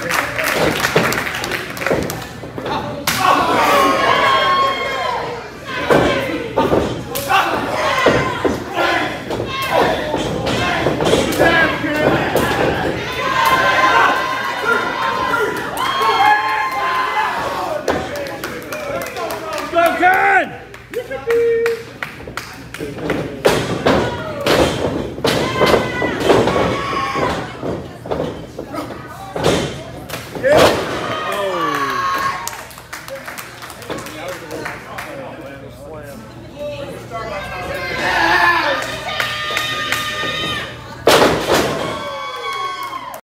Duncan! Yeah. Oh.